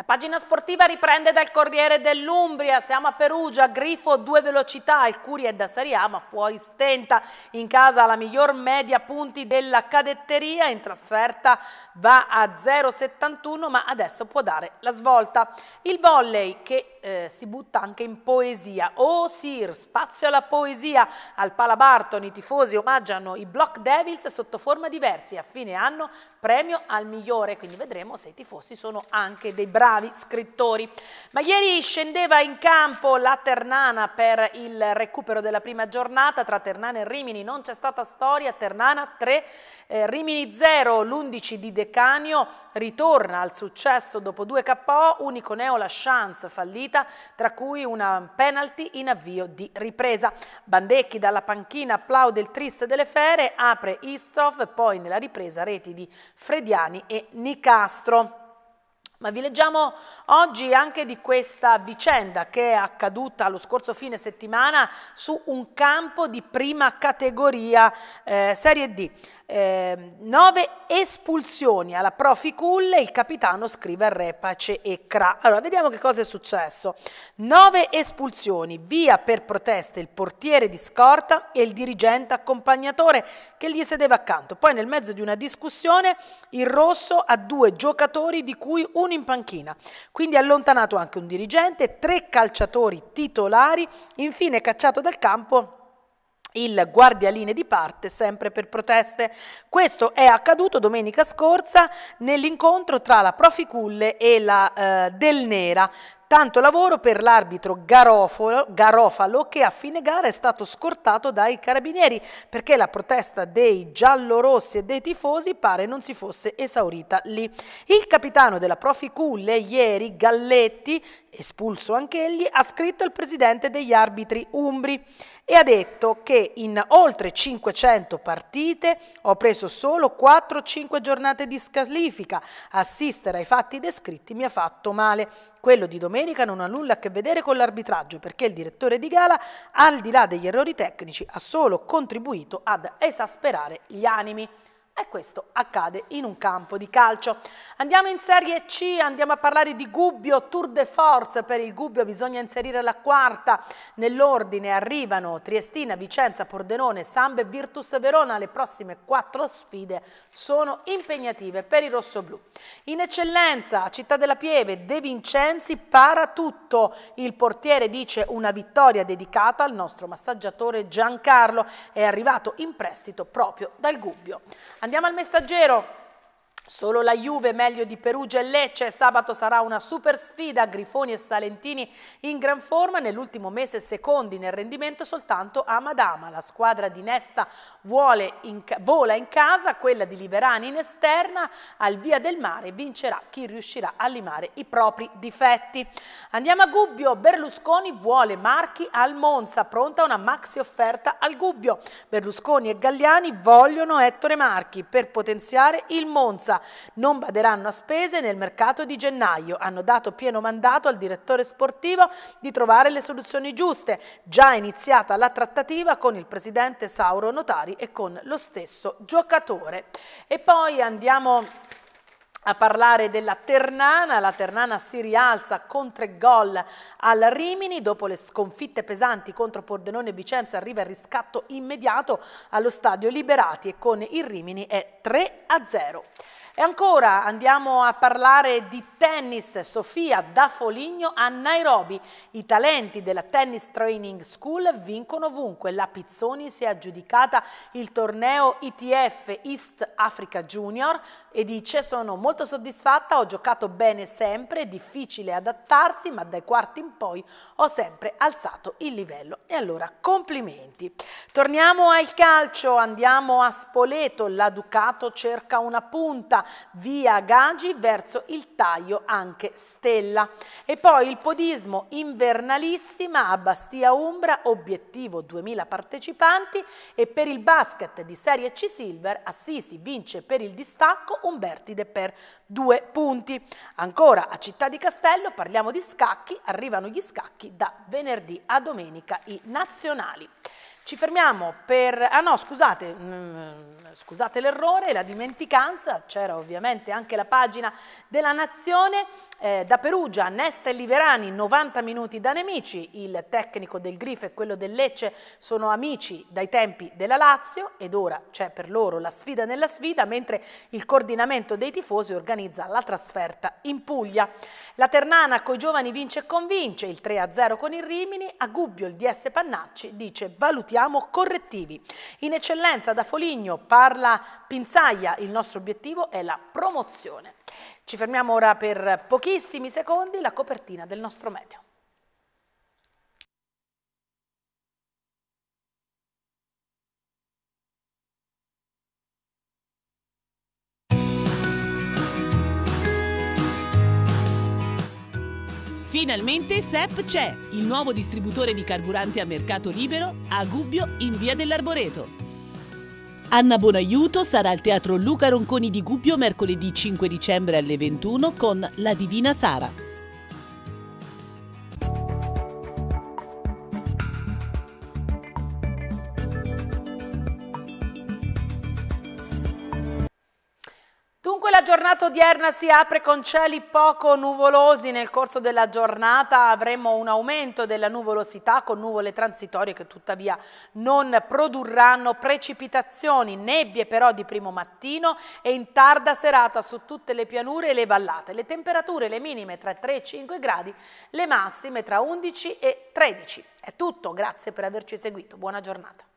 La pagina sportiva riprende dal Corriere dell'Umbria, siamo a Perugia, Grifo due velocità, il Curia è da Serie A ma fuori stenta, in casa la miglior media punti della cadetteria, in trasferta va a 0,71 ma adesso può dare la svolta. Il volley che eh, si butta anche in poesia, oh Sir, spazio alla poesia, al Palabarton i tifosi omaggiano i Block Devils sotto forma diversi, a fine anno premio al migliore, quindi vedremo se i tifosi sono anche dei bravi bravi scrittori. Ma ieri scendeva in campo la Ternana per il recupero della prima giornata, tra Ternana e Rimini non c'è stata storia, Ternana 3, eh, Rimini 0, l'11 di Decanio ritorna al successo dopo due KO, unico neo la chance fallita, tra cui una penalty in avvio di ripresa. Bandecchi dalla panchina applaude il tris delle fere, apre Istov, poi nella ripresa reti di Frediani e Nicastro. Ma vi leggiamo oggi anche di questa vicenda che è accaduta lo scorso fine settimana su un campo di prima categoria eh, Serie D eh, nove espulsioni alla Proficulle, il capitano scrive a Repace e Cra. Allora, vediamo che cosa è successo. Nove espulsioni, via per proteste il portiere di scorta e il dirigente accompagnatore che gli sedeva accanto. Poi nel mezzo di una discussione il rosso ha due giocatori di cui uno in panchina. Quindi allontanato anche un dirigente, tre calciatori titolari, infine cacciato dal campo il guardialine di parte sempre per proteste. Questo è accaduto domenica scorsa nell'incontro tra la Proficulle e la eh, Del Nera. Tanto lavoro per l'arbitro Garofalo che a fine gara è stato scortato dai carabinieri perché la protesta dei giallorossi e dei tifosi pare non si fosse esaurita lì. Il capitano della Proficulle ieri, Galletti, espulso anch'egli, ha scritto al presidente degli arbitri umbri e ha detto che in oltre 500 partite ho preso solo 4-5 giornate di scalifica. Assistere ai fatti descritti mi ha fatto male. Quello di domenica non ha nulla a che vedere con l'arbitraggio perché il direttore di gara, al di là degli errori tecnici, ha solo contribuito ad esasperare gli animi. E questo accade in un campo di calcio. Andiamo in Serie C, andiamo a parlare di Gubbio, Tour de Force. Per il Gubbio bisogna inserire la quarta. Nell'ordine arrivano Triestina, Vicenza, Pordenone, Sambe, Virtus Verona. Le prossime quattro sfide sono impegnative per i rossoblù. In eccellenza, Città della Pieve, De Vincenzi para tutto. Il portiere dice una vittoria dedicata al nostro massaggiatore Giancarlo. È arrivato in prestito proprio dal Gubbio. Andiamo al messaggero. Solo la Juve meglio di Perugia e Lecce, sabato sarà una super sfida, Grifoni e Salentini in gran forma, nell'ultimo mese secondi nel rendimento soltanto a Madama, la squadra di Nesta in vola in casa, quella di Liverani in esterna, al via del mare vincerà chi riuscirà a limare i propri difetti. Andiamo a Gubbio, Berlusconi vuole Marchi al Monza, pronta una maxi offerta al Gubbio, Berlusconi e Galliani vogliono Ettore Marchi per potenziare il Monza, non baderanno a spese nel mercato di gennaio. Hanno dato pieno mandato al direttore sportivo di trovare le soluzioni giuste. Già iniziata la trattativa con il presidente Sauro Notari e con lo stesso giocatore. E poi andiamo a parlare della Ternana, la Ternana si rialza con tre gol al Rimini, dopo le sconfitte pesanti contro Pordenone e Vicenza arriva il riscatto immediato allo stadio Liberati e con il Rimini è 3 a 0. E ancora andiamo a parlare di tennis. Sofia da Foligno a Nairobi. I talenti della Tennis Training School vincono ovunque. La Pizzoni si è aggiudicata il torneo ITF East Africa Junior e dice sono molto soddisfatta, ho giocato bene sempre, è difficile adattarsi ma dai quarti in poi ho sempre alzato il livello. E allora complimenti. Torniamo al calcio, andiamo a Spoleto, la Ducato cerca una punta via Gagi verso il taglio anche Stella. E poi il podismo invernalissima a Bastia Umbra, obiettivo 2000 partecipanti e per il basket di Serie C Silver Assisi vince per il distacco Umbertide per due punti. Ancora a Città di Castello parliamo di scacchi, arrivano gli scacchi da venerdì a domenica i nazionali. Ci fermiamo per... Ah no, scusate, mm, scusate l'errore, la dimenticanza, c'era ovviamente anche la pagina della Nazione, eh, da Perugia, Nesta e Liverani, 90 minuti da nemici, il tecnico del Grifo e quello del Lecce sono amici dai tempi della Lazio ed ora c'è per loro la sfida nella sfida, mentre il coordinamento dei tifosi organizza la trasferta in Puglia. La Ternana coi giovani vince e convince, il 3-0 con il Rimini, a Gubbio il DS Pannacci dice valutiamo correttivi. In eccellenza da Foligno, parla Pinzaglia, il nostro obiettivo è la promozione. Ci fermiamo ora per pochissimi secondi, la copertina del nostro meteo. Finalmente SEP c'è, il nuovo distributore di carburanti a mercato libero a Gubbio in via dell'Arboreto. Anna Bonaiuto sarà al Teatro Luca Ronconi di Gubbio mercoledì 5 dicembre alle 21 con La Divina Sara. Dunque la giornata odierna si apre con cieli poco nuvolosi, nel corso della giornata avremo un aumento della nuvolosità con nuvole transitorie che tuttavia non produrranno precipitazioni, nebbie però di primo mattino e in tarda serata su tutte le pianure e le vallate. Le temperature, le minime tra 3 e 5 gradi, le massime tra 11 e 13. È tutto, grazie per averci seguito, buona giornata.